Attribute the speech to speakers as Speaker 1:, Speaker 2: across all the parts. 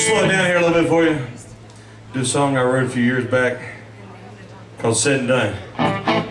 Speaker 1: slow it down here a little bit for you. Do a song I wrote a few years back called Said and Done.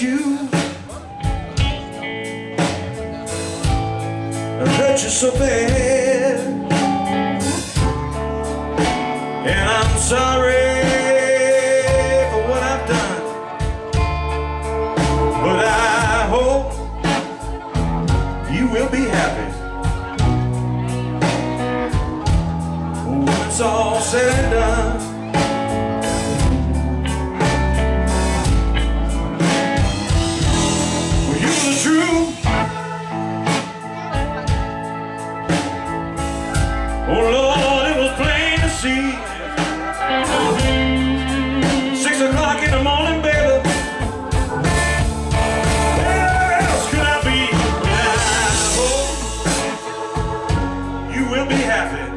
Speaker 1: you. I hurt you so bad. And I'm sorry for what I've done. But I hope you will be happy. When it's all said and done We'll be happy.